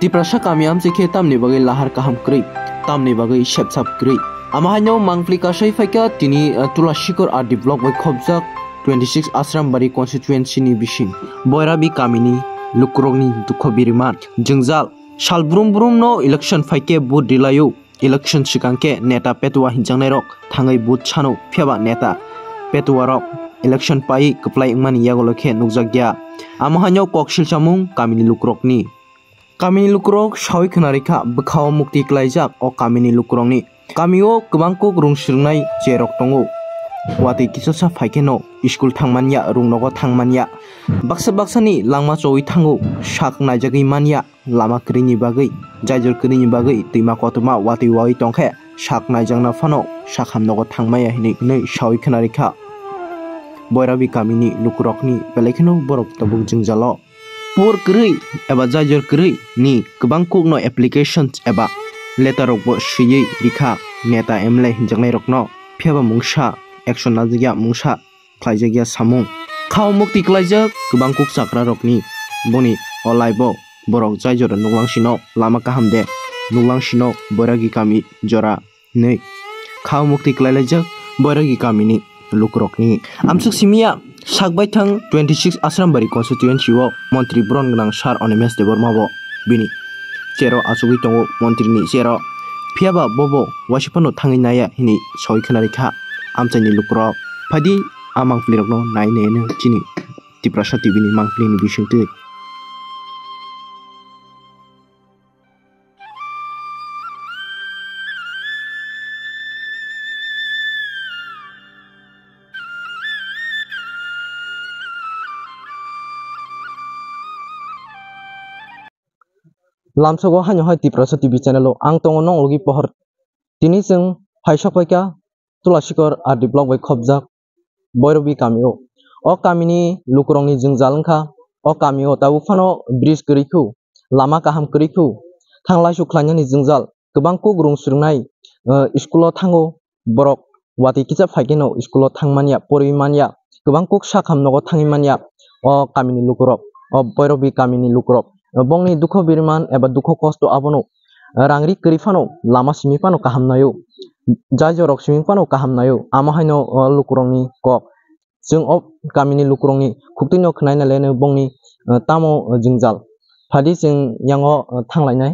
tiprasa kami am sikhe tamni bagai lahar kaham kri tamni bagai shep sap kri ama hanyo mangpli ka shai faika tini tula shikor ar develop bai khobjak 26 asram bari constituency ni bising boira bi kamini lukrongni dukho biriman jingjal sal brum no election faike bot dilayo election sikangke neta petwa hinjangnai rok thangai bot chano pheba neta petwa rok election pai keplai mani yagolo khe nukjakya ama hanyo koksil chamung kamini lukrokni kamini lukrok sawi khnarekha bkhao mukti klaijak o kamini lukrokni kamio kwbangko rungsirnai cherok tongo wati kisasa faikeno school thangmanya rungnogo thangmanya baksa baksani langma choi thango sak naijagui manya lama krini bagui jaijor krini bagui tuima kotuma wati wai tongkhe sak naijangna phano sak hamnogo thangmaya hini nei sawi khnarekha boirabi kamini lukrokni belekheno borok tabuk jingjalo por krui eba jajor krui ni kubang kukno applications eba letter rok bo shiyi rikha neta emle hinjaknai rok no pheba mungsha action najigya mungsha khlaijagya samung khao mukti khlaijak kubang kuk sakra rok ni boni olai bo borok jajor nunglang sino lama kaham de nunglang sino boragi kami jora nei khao mukti khlaijak boragi kami ni lukrok ni amsuk simia सकबाथं twenty six Ashrambari constituency मन्त्री ब्रन गनां सार अनिमेश देवर्मा बो बिनि चेरो आसुगै दङ मन्त्रीनि चेरो फियाबा बबो वासिफानो थाङै नाया हिनि सहैखोनारि खा आमचाइनि लुक्र फादि आमां फ्लिरखनो नायनायनो चिनि Tiprasa टिभिनि मांफ्लिनि बिसोंथै lamsogo hanyo hai tipra so tv channel lo. ang tongo nong logi pohor. Tini seng hai bai ka tulasiko ar develop bai khobjak boirobi kami o. O kami ni lukurong ni jung jalangkha o kami o. Tabu bris kiri krikhu lama kaham lai thanglai sukhlanya ni jengzal. Kebangkok gurung grung surung nai. E, iskulo thango borok. Wati kicha phaikeno school o manya. Kebangkok kobang nogo sakhamnogo thangimanya o kami kamini lukurok o boirobi kamini lukurok bongni dukho birman eba dukho kosto abono rangri kri phano lama simi phano kaham nayo jai jorok simi phano kaham nayo ama haino lukurongni kok जों अब गामिनि लुकुरंनि खुक्तिनो खनायना लेनो बंनि तामो जोंजाल फादि जों यांगो थांलायनाय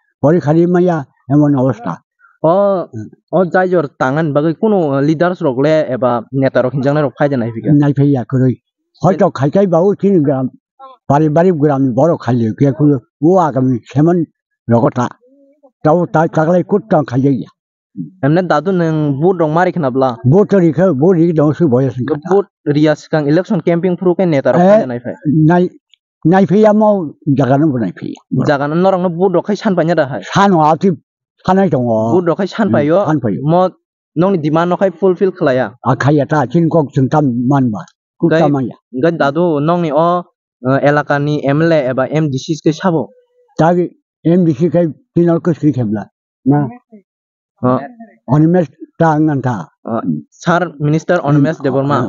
পরে খালি মাইয়া এমন অবস্থা o jai jor tangan bagai kuno leaders rok le eba neta rok hinjangnai rok faida nai fika নাই ফেয়া করে হয়তো খাইকাই বাবু তিন গ্রাম পারিবারিক গ্রাম বড় খালি কে খুলে ও আগামী সেমন রগটা তাও তাই তাগলাই কুট্টাম খাইয়া emne dadu neng boot rok mari khnabla বোতরি খে বোরি দং সু বয়স election camping furu ke neta rok Eh. faida nai fai নাই नायफैया माव जागानांगौ नायफैयो जागाना नरांनो बुदखाय सानफायनो दाहाय सानआ थि सानाय दङ बुदखाय सानफायो सानफायो म नोंनि डिमान्डखाय फुलफिल खालाया आखाया ता चिन कक जोंथाम मानबा कुतामाया गाय दादो नोंनि अ एलाकानि एमएलए एबा एमडिसि के साबो दा एमडिसि के दिनाव कसरि खेबला ना अनिमेश ता आंगा ता सार minister Animesh Debbarma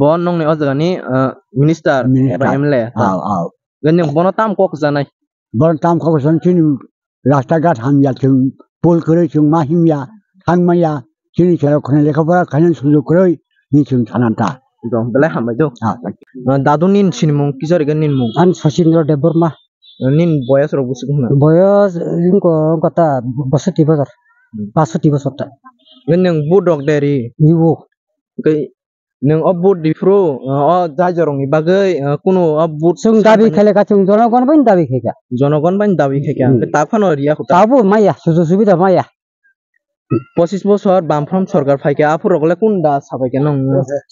bon nong ne ozaga ni minister emle aw aw gen bono tam kok janai bon tam kok jan tin rasta gat ham ya tin pol kore chung ma him ya hang ma ya tin chero khone lekha pora khane sujog kore ni chung thananta dong bele ham do দাদু নিন সিনমুং কিসর gain নিন মুং আন শশীন্দ্র দেববর্মা নিন বয়স রবুস গুনা বয়স link কো কথা বসতি বছর 62 বছরটা গেন বুডক দেরি ইউ কই nung o boot difru o jajorong ni bagai kuno o boot जों दाबि खालायगा जों जनगण पनि दाबि खायगा জনগণ বান দাবি খেকে তাফানো রিয়া খুতা তাবো মাইয়া সুযোগ সুবিধা মাইয়া পঁচিশ বছর বামফ্রম সরকার ফাইকে আফুর রগলে কোন দা সাবাইকে নং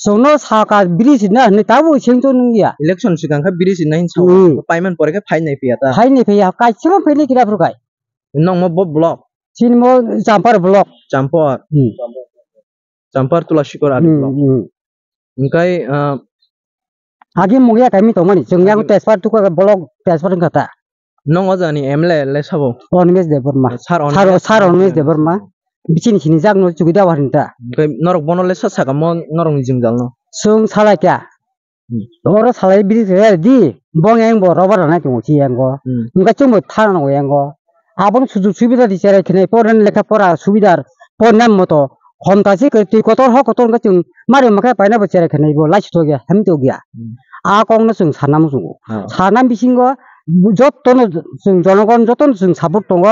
जोंनो साका ब्रिज ना नै ताबो सेंतो नंगिया ইলেকশন সিগাংখা বিরিসি নাইন সাউ উম। পাইমান পরে ফাই নাই পিয়া তা फाइनि फैया काइसेबो फैनि किराफोर गाय নং মো বব ব্লক सिनमो जाम्पार ब्लक চাম্পর চাম্পর তুলাসিকর আদি ব্লক ओमफ्राय आगे मुगिया कामि तमानि जोंनियाबो तेजपात तुका ब्लक तेजपात कथा नङ अजानि एमले ले साबो अनमेज देबरमा सार अन सार सार अनमेज देबरमा बिचिनि सिनि जागनो जुगिदा वारिन्ता ओमफ्राय नरक बनले सा सागा म नरंनि जिंजाल न जों सालायका oro salai biri re di bong yang bo robar na tu chi yang go nga chung mo thar na yang go abon suju subida di chere khne poran lekha pora subidar pornam moto khonta chi ke हमतासी करती कतोर हो कतोर का चुन मारे मके पाइना बच्चे रखे नहीं light हो गया हम तो गया आ कौन ना सुन साना मुसुंगो साना बिसिंगो जतन जों जनगण जतन जों सापोर्ट दङ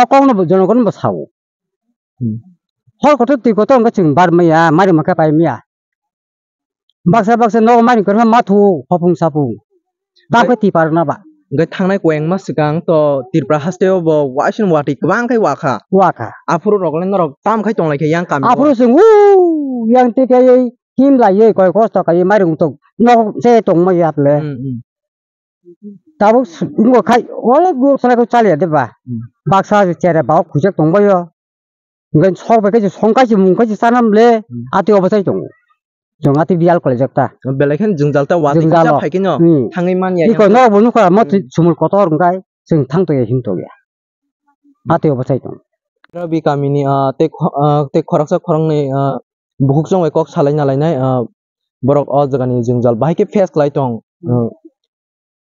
अकौन जनगण बसावो हर कथ दै कथ अंग जों बार मैया मारि माखा पाइ मैया बाक्सा बाक्सा नौ मारि करफा माथु हफुं साफुं दाफै ति पारनाबा hingke tangnai koyang ma swkang to tripura hasteo bo waising wati kwbang kei waka phu afuru rogleng norok tam kei tonglai kei yang kami phu sing u yang te kei kim lai ye koi kosto kai mairum tok no se tong ma yap le tabuk ngo kai ole go sana ko chali de ba baksa ju chere ba khujak tong ba yo ngen muốn cái ke songkaji mungkaji sanam le ati bớt tong জঙা টিপ দিয়াল college একটা। বেলেগখান জুঞ্জাল জুঞ্জাল নকৰা মই চুমুল কত গাই যোন থাং তৈয়া হিম তগীয়া মাতে অৱস্থাই তোং বি কামিনি খৰক চা খৰং নে বহুক চং একক চালাই নালাইনাই বৰক অ জাগানি জুঞ্জাল বাহিকে ফেচ লাই তং।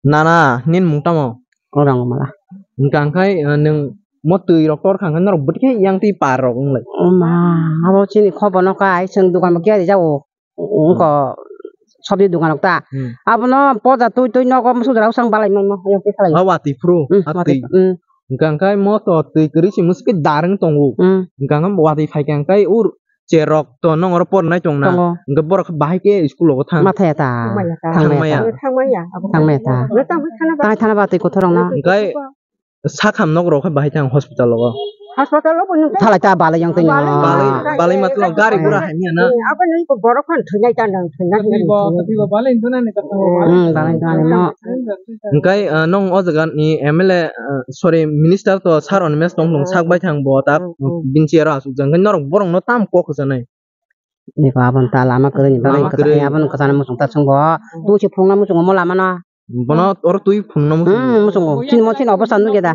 নানা নিন মুংতাম অঁ মালা। ইংকাংখাই নোং মই তৈ ৰক্তৰ খাংখান ৰক বটিকে ইয়াং তৈ পাৰ ৰক অ মা আৰু চিনি খব নকাই চোন দোকান কিয় যাব ung ko sobi dungan ta apno poda tu tu no ko sudra usang balai man mo yo pesa lai awati pro ati gangkai mo to ti kri si muski darang tongu gangang wati phai gangkai ur che rok to nong ro por nai chong na ngab bor bai ke school ko thang ma thaya ta thang ma ya thang ma ya thang ma ta tai thana ba ti ko thorong na gangai sakam nok rok bahai tang hospital lo hospital lo pun thala ta bala yang tin bala bala mat lo gari pura hai na apa nang ko boro khan thunai ta nang thunai ni bo tapi bo bala intu na ta ka bala ta ni no nong o jaga ni mla sorry minister to saron mes tong long sak bai thang bo ta bin che ra su jang nor borong no tam ko khu janai ni ka ban ta lama kare ni ba ni ka ni ban ka sa na mo song ta chung bo tu che phong na mo chung mo lama na Bener orang tuh phungna mo hmm mo chin mo chin apa sandu ge da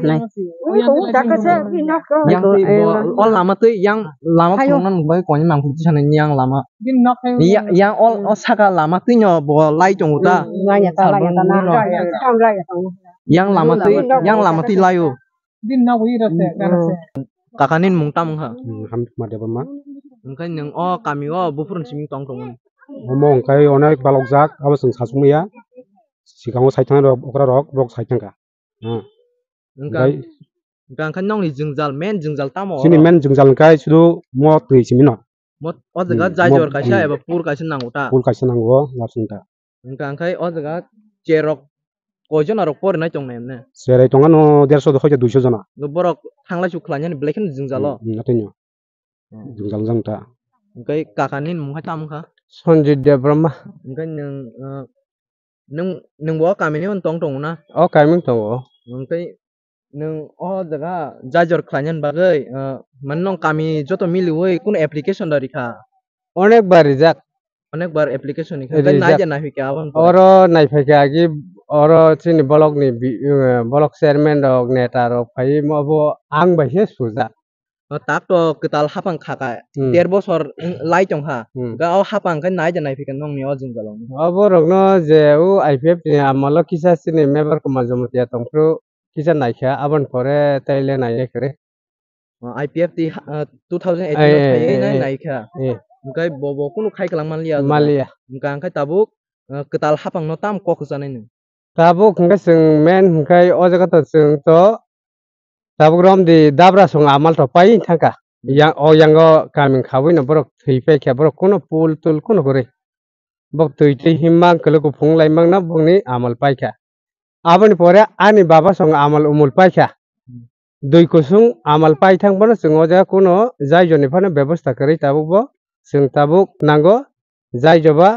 yang all lama tuh yang lama phungna bai kon mang khu chan yang lama. Iya, yang all osaka lama tuh nyoba bo lai chong hmm, iya, iya, yang lama tuh yang lama tuh layo kakanin mungta mungha ham mada ba ma mungkai nang o oh, kami oh bufurun siming tong tong mo mungkai onai oh, balok zak abo sang sasung ya saitang rok okra rok rok saitang ka engkai engkai kan nong ni jengjal men jengjal tamo sini men jungjal kai sudu mo tui simino mot o jaga Hmm, jajor mo- kaisa hmm. eba pur kaisa nanguta pul kaisa nanggo lapsunta engka angkai o jaga cerok kojon arok por nai tong nemne serai tonga no 150 do hoja 200 jana go borok thangla chu khlanya ni blacken jingjalo natenyo jungjal jangta engkai kakanin mungha tam kha Sanjit nang nang nang bo kamini on tong tong na ও কামিং দङ engkai nang o jaga jajor khlanya bagai man nong kami joto mili woi kun application dari kha অনেকবার রিজাক অনেক বার application ni kha Reserve. nai jana hi ka awan অর নাইফাইকে আগি অর চিনি ব্লক নি ব্লক চেয়ারম্যান রক নেতা রক ফাই মব আং বাইসে সুজা tak to ketal hapang khaka Hmm. der bosor lai tong ha Hmm. ga o hapang kan nai jana hi kan nong ni o jingjalo of রগ্ন যে ও আইপিএফ নি আমল কিসা চিনি মেম্বার কমা জমতিয়া তংপ্রু কিসা নাইখা আবন পরে তাইলে নাইলে করে IPF ti uh, 2018 Ay, no ay, khai ay, nai ay. nai kha এ kai bobo kunu khai kalang man lia Malia kai tabuk uh, ketal hapang no tam ko khusane ni তাবো খুঙ্গে जों main খুঙ্গাই অ জায়গা তো जों তো তাবো রম দি দাবরা song আমাল তো পাই থাকা yang oh yang go kami kawin no borok thei pe kya borok kono pool tul kono gore bok tui tui himmang kelo ko phung lai mang na bongni amal paikha aboni pore ani baba song amal umul paikha dui kusung amal pai thang bono sing oja kuno jai joni phano ব্যবস্থা kari tabuk bo sing tabuk nango jai joba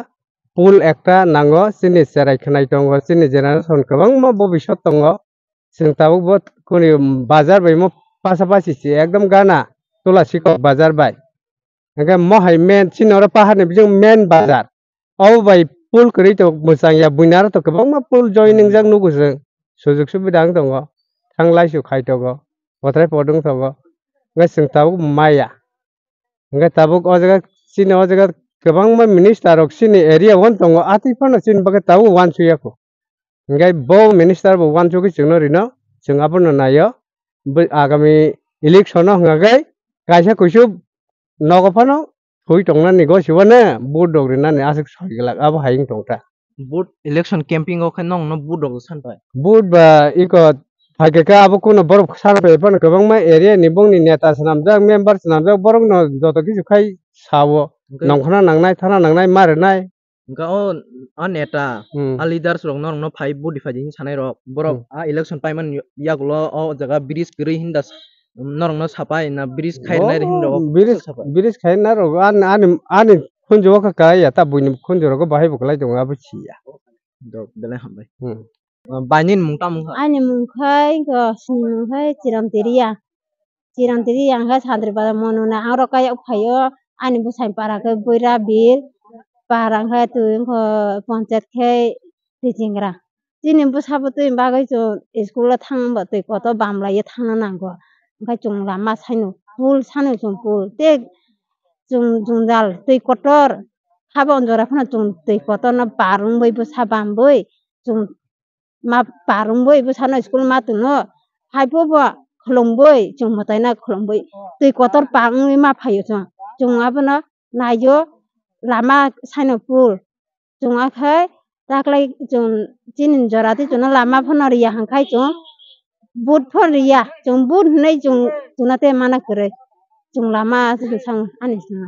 pool একটা nango sini serai khnai tongo sini generation kwbangma bobishot tongo sing tabuk bo kuni bazar bai mo পাশাপাশি একদম গানা তোলা শিকক বাজার by ओमफ्राय महाय main Sinner पाहारनि बिजों main बाजार औ बाय पुल करै तो मोजां या बुइनार तो गोबां मा पुल जयनिं जों नुगुजों सुजुग सुबिदा दङ थांलाय सुखाय दङ बथ्राय पदों दङ ओमफ्राय जों ताबुक माइया ओमफ्राय ताबुक अ जायगा सिनि अ जायगा गोबां मा मिनिस्टार सिनि एरिया वन दङ आथिफानो सिनि बागै ताबुक वान सुयाखौ ओमफ्राय बौ मिनिस्टार बौ वान सुखै जोंनो ओरैनो जोंहा बुंनो नायो आगामी इलेक्शन हंगागे गायसा कुइसु नगफानो हुई टोंना निगो सिवने बुट डोगरे नाने आसक सहिगला अब हाइंग टोंटा बुट इलेक्शन कैंपिंग ओखे नों नो बुट डोग सान पाए बुट बा इको हागे का अब कोनो बर सार पे पन कबंग मा एरिया निबंग नि नेता सनाम जा मेंबर सनाम जा बरंग न जतो किसु खाई सावो नंखना नांगनाय थाना नांगनाय मारनाय ओ आ नेता आ लीडर्स रंग नंग न फाइव बो डिफाइन सानाय र बरो आ इलेक्शन पाइमन या गुलो ओ जगा ब्रिज गरि हिंदा न रंग न सापाय ना ब्रिज खाइनाय र हिंदा ब्रिज सापाय ब्रिज खाइनाय र आ आ आ नि खुन जवा का का या ता बुइन खुन जरो गो बाहाय बुकलाय दङ आबो छिया दो देले हम बाय बायनिन मुंगटा मुंग आ नि मुंगखाय ग सिनि मुंगखाय चिरम देरिया चिरम देरिया हा सान्द्रबा मनुना आ रकाय उफायो आ नि बुसाय पाराखै बयरा बिर parang ka tu ko poncet ke dijingra. Jini busabu tu bagai tu sekolah thang ba tu ko to bamla ye thang na ko. Ka chung lama sainu pul sanu chung pul te chung chung dal tu kotor haba onjora phana chung tu kotor na parung boi busabam boi chung ma parung boi bu sano school ma tu no hai po bo khlong boi chung ma tai na khlong lama saino pul chunga khai raklai chung chinin jora ti chung lama phana riya hangkai chung bút phana riya chung bút chúng, chung chuna te mana kare chung lama chung sang ani sang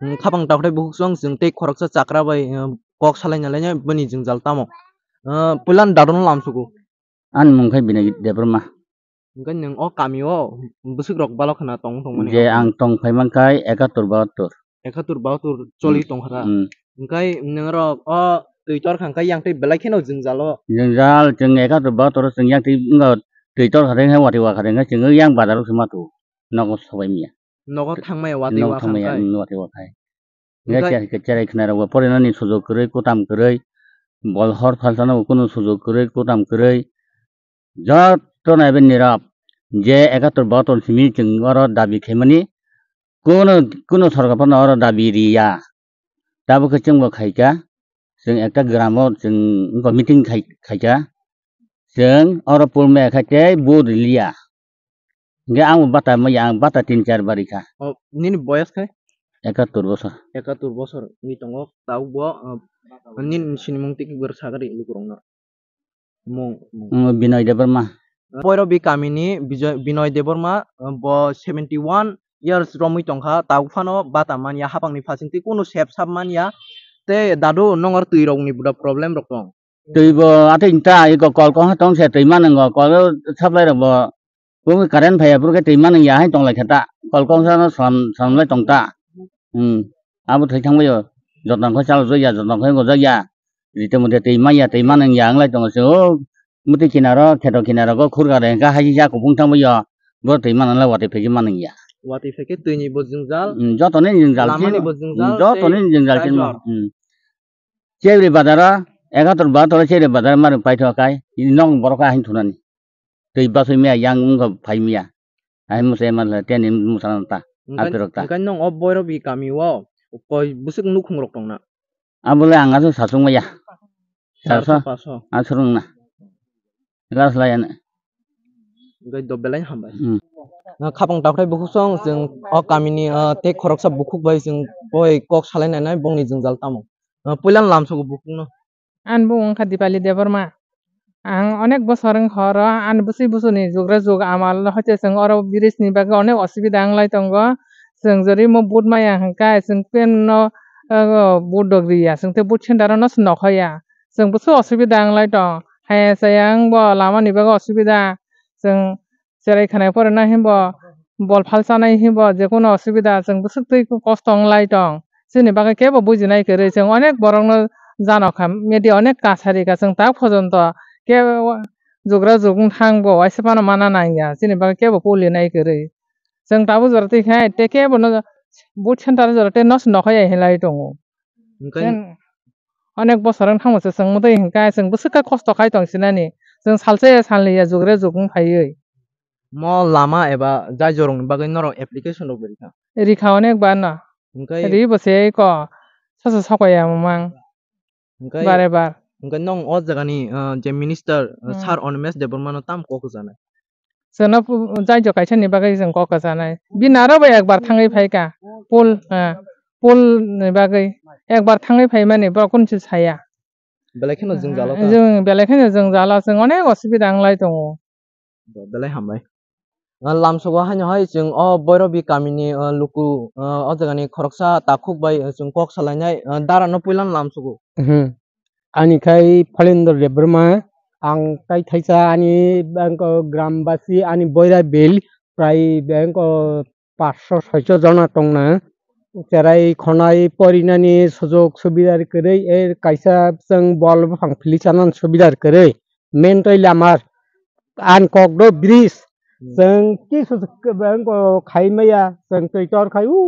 hmm, khabang tak thai buk song chung te khorak sa chakra bai eh, kok salai na lai bani chung jal tamo eh, pulan dadon lam suku an mungkai binai debrma cái những ô cam yếu bức sức rọc bao lâu khả năng tông tông mình cái ăn tông phải mang cái eka tur bao tur. একসাতর বাহাতর চলি তংখারা ওখাই নর অ দুইটর খাংকাই ইয়াংটি বেলাই খেনও জিন জালো জিন জাল জিন একসাতর বাহাতর জিন ইয়াংটি দুইটর খাদে হে ওয়াটি ওয়া খাদে জিন ইয়াং বাজারও সমাতু নগ সবাই মিয়া নগ থাংমাই ওয়াটি ওয়া খাই নগ ওয়াটি ওয়া খাই গেচা গেচা খনার ওয়া পরেনানি সুজো করে কোতাম করে বল হর ফালসানো কোন সুজো করে কোতাম করে যত নাইবেন নিরাপ যে একাত্তর বাহাতর সিমি জিন দাবি খেমানি kuno kuno sorga pono ro dabi tapi dabo kecheng bo kai seng ekta gramo seng ngko meeting kai kai ka seng oro pulme kai te bo bata me yang bata tin beri kah? o nini boyas kah? eka Turbo bosor. Eka Turbo bosor. Ngi tongo tau bo nin sini mung tik ber sagari lu kurong nor. Mau mung. Binoy de berma Poiro bi kami ni binoy de berma bo 71 ইয়াৰ শ্ৰমই টংখা তাউফানো বাতা মানিয়া হাপাংনি ফাচিংতি কোনো shape সাপ মানিয়া তে দাদু নঙর তুই রংনি Buda problem রকম তুই আতে ইন্তা ইক কল কহ টং সে তুই মান নঙ্গ কল সাপ্লাই রব কোনো কারেন্ট ভাইয়া পুরকে তুই মান ইয়া হাই টংলাই খেতা কল কং সানো সাম সামলাই টংতা হুম আবু থাই থাংবাই যতন খো চাল জয়া যতন খো গো জয়া রিতে মধ্যে তুই মাইয়া তুই মান ইয়া আংলাই টং সে ও মুতি কিনার খেত কিনার গো খুরগা রে গা হাই যা কো বুং থাংবাই বো তুই মান লাই ওয়াতে ফেজি মান ইয়া số một tí khi nào đó khi nào khi nào đó có khur cái cái hay giá cũng không trong bây giờ bữa tùy mà nâng lại vào thì phải mà nâng giá wati feke tuy ni bo jingjal ừ do tôi nên dừng dal Lama ni bojeng jal, do tôi tei nên dừng dal kai trên mà jor. ừ chơi đi bà đó একাত্তর বাহাত্তর ছেড়ে বাজার মারে পাইথ কাই নং বড় কাহিন থুনানি তুই বাসই মিয়া young মুখ phi Mia I মুসে মাল ten মুসানান্তা Apirokta. kan nong ob boyrobi kami wo koi busuk nukhung rok tong na abule angasu sasung maya sarso sarso paso asurung na gas layan gai do belai hambai Hmm. na khapang daktai bukusong jeng o kamini te khoroksa bukuk bai jeng boi kok salai nai bongni jingjal tamo pulan lamso bukung no আন বুং খাদি পালি দেবর মা আং অনেক বছর ঘর আন বুসি বুসুনি যোগরা যোগ আমাল হচ্ছে जों অর বিরিস নি বাগে অনেক অসুবিধা আংলাই তঙ্গ जों যদি মো বুট মায়া হাঙ্কা जों পেন ন budok riya sing te bud center no nokhoya sing busu osubida anglai tong hai sayang bo lama ni bago osubida sing जों जेरैखानाय फरायनाय हिमब बल फालसानाय हिमब जेखुनु असुबिदा जों बुसुखै कस्त' अनलाय दं जोंनि बागै केबो बुजिनाय गोरो जों अनेक बरंनो जानखा मेदि अनेक कासारिगा जों दा फजन्त के जग्रा जगुं थांब अयसेबानो माना नाया जोंनि बागै केबो पलिनाय गोरो जों दाबो जरातैखाय टेकेबो बुथ सेन्टार जरातै नस नखाय हेलाय दं अनेक बसरं थांबोसो जों मोदै हेंखाय जों बुसुखा खस्थ' खाय दंसिनानि जों सालसे सानलैया जुग्रे जुगुं फायै म लामा एबा जाय जरंनि बागै नरक एप्लिकेशन दं बेरिखा रिखा अनेक बाना ओंखाय ri bose ko sasa sakaya mamang ओंखाय bare bar ओंखाय नं अ जायगानि जे मिनिस्टार सार अनमेश देबरमानो ताम क'क जानाय जोंना जाय जो कायसा नि बागै जों क'क जानाय बिनारो बो एकबार थाङै फायका पुल पुल नि बागै एकबार थाङै फाय माने बा कोनसे साया बेलायखैनो जों जाला जों बेलायखैनो जों जाला जों अनेक असुबिदा आंलाय दङ बेलाय हामबाय लामसगवा हानावहाय जों अ बैरबि गामिनि लुकु अ जायगानि खरकसा ताखुक बाय जों कक सालायनाय दारानो पहिलान लामसगौ आनिखाय फलेन्दर देब्रमा आं काइ थाइसा आनि ग्रामबासी आनि बैरा बेल प्राय बैंक पाँच सौ छः सौ जना टंना जेरै खनाय परिनानि सुजुग सुबिदार करै एर कायसा जों बल फांफिलि सानान सुबिदार करै मेन तो लामार आनकगदो ब्रिज जों कि सुजुग खायमैया जों तैतर खायु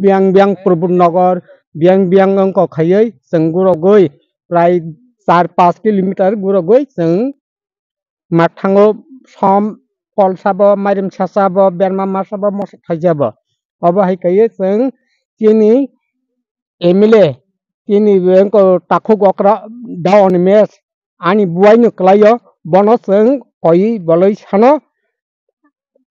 बियां बियां प्रबुन नगर बियां बियां अंक खायै जों गुरो गय प्राय चार पाँच किलोमीटर गुरो गय जों माथाङो सम फल साबो मारिम सासाबो बेरमा मासाबो मसा थाइजाबो अब हाइखायो जों তিনি এম এল এ তিনি তাকো গকরা ডাউন মেচ আনি বুয়াইনু ক্লাইও বন চেং কই বলৈ সানো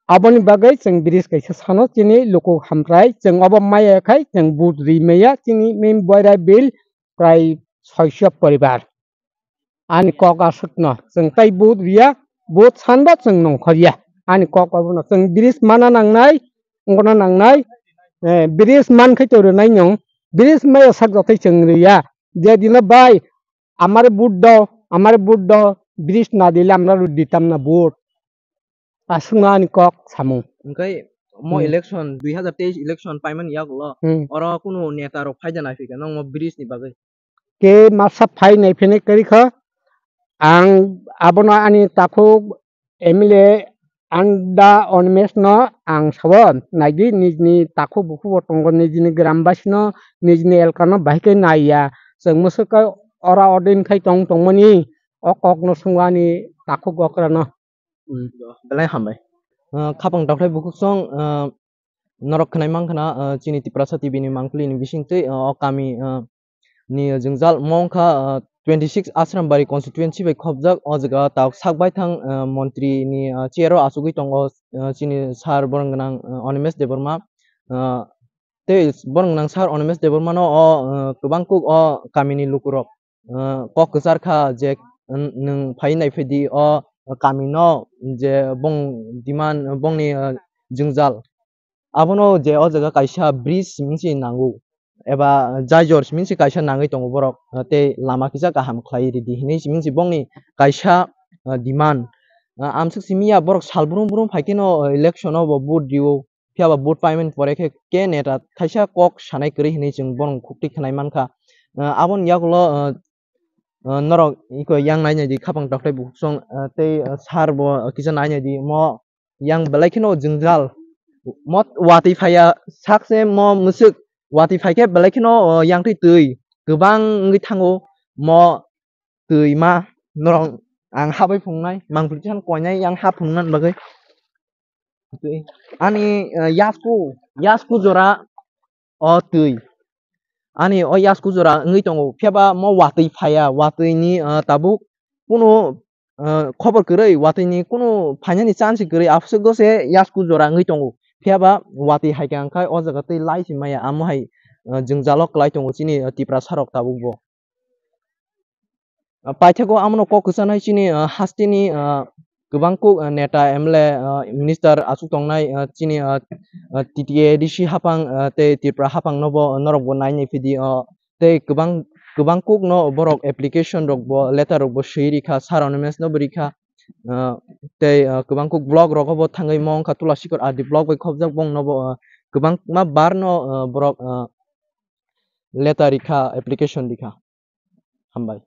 আবনি বাগৈ চেং ব্রিজ কেছে সানো তিনি লোক হামপ্রাই চেং অব মাই খাই চেং বুট রিমেয়া তিনি মেম বয়রা বিল প্রায় ছয়শ পরিবার আনি কক আসুকন চেং তাই বুট রিয়া বুট সানবা চেং নংখরিয়া আনি কক অবন চেং ব্রিজ মানা নাংনাই অঙ্গনা নাংনাই ব্রিজ মান খাইতে নাই নং ব্রিজ মাই সাক যাতে চিংড়িয়া যে দিল বাই আমার বুট দ আমার বুট দ ব্রিজ না দিলে আমরা দিতাম না বুট আসুন কক সামু ওই ম ইলেকশন দুই হাজার তেইশ ইলেকশন পাইমান ইয়াক ল ওর নেতা নেতার ফাইজা নাই ফিকা নং ব্রিজ নি বাগে কে মাসা ফাই নাই ফেনে করিখ আং আবনা আনি তাকু MLA onmes no ang sabon nagi nijni taku buku botongo nijni grambas no nijni elkano bahike naiya जों मोसोका अरा अदिन खाय tong tongmani o kok no sungani taku gokra no बेलाय हामबाय खापं दावथाय बुकुक सं नरक खनाय मांखना चिनि तिप्रासा टिभि नि मांखलि नि बिसिंतै अ कामि नि जोंजाल मौखा 26 Asrambari constituency by Kobzak, Ozga, Tak Sakbaitang, eh, Montri, Ni eh, Chiero, Asugi Tongo, eh, Sini Sar Borngang, Onimus de Burma, Tails Borngang Sar, Onimus de Burmano, or Kubanku, or Kamini Lukurok, Kokusarka, Jack Nung Paina Fedi, or Kamino, Je Bong Diman, Bongi Jungzal. Abono, Je Ozga Kaisha, Breeze, Minsi Nangu. एबा जाय जर सिमिंसि कायसा नाङै दङ बरक ते लामा किसा गाहाम ख्लाय ready हिनै सिमिंसि बंनि कायसा demand आमसक सिमिया बरक सालब्रुम ब्रुम फाइकेनो election अब बुट दिउ फियाबा बुट पाइमेन्ट परेखे के नेटा थाइसा कक सानाय करै हिनै जों बरं खुक्ति खानाय मानखा आबन यागल नरक इको yang नायनाय दि खापां दाख्लै बुकसं ते सार बो किसा नायनाय दि म yang बेलायखेनो जोंजाल मत वाति फाया साकसे म मुसुक wati fai ke black no oh, yang tui tui. Gubang ngi tango mo tui ma nong ang habai phung nai. Mang phu chan ko nai yang hap phung nan ba tui. Ani eh, yasku. Yasku jora o tui. Ani o yasku jora ngi tongo. Pia ba mo wati fai a. Wati ni eh, tabu kuno eh, kobo kurei wati ni kuno phanya ni chance kurei afsu go se yasku jora ngi tongo. Phiaba wati haikang kai oza jaga tei lai si maya amo hai eh, jengjalok lai tongo chini eh, tipra sarok tabukbo. Eh, Paithako amno ko kusan hai chini hastini kubangku neta emle minister asuk tongnai chini di shi hapang te tipra hapang nobo norok bo nai fidi te kubang kubangkuk no borok application rok bo letter rok bo shiri kha saronomens no brikha tei kwbang ko blog rok bo thangai mong kha tola sikor adi blog bai khopjak jak nobo no ma bar no borok letter rikha application rikha hambai